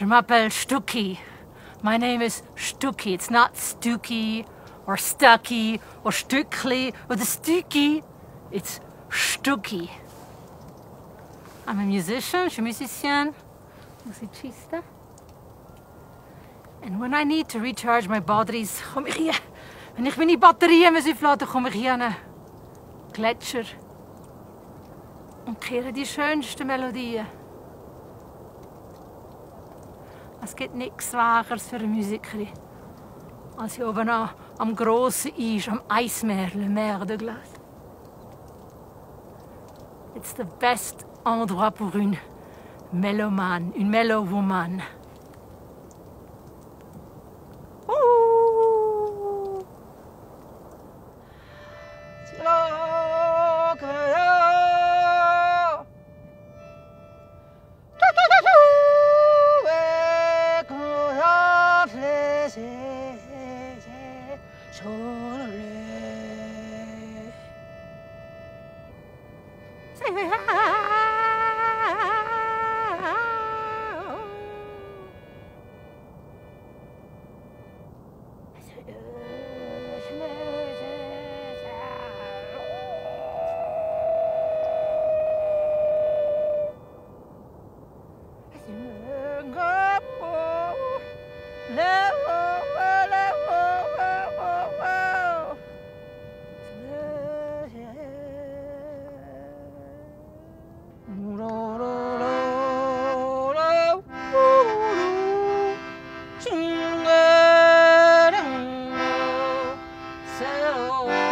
Je m'appelle Stucky. My name is Stucky. It's not Stucky or Stucky or Stückli or the Stucky. It's Stucky. I'm a musician, je suis musicienne, musicista. And when I need to recharge my batteries, kom ik hier. Wenn ich meine Batterien muss aufladen, komme ich hier an einen Gletscher und kehre die schönsten Melodien. Es gibt nichts Wageres für eine Musikerin, als hier oben an, am grossen Eis, am Eismeer, Le Mer de Glace. It's the best endroit pour une mélomane, une mellow Yeah. So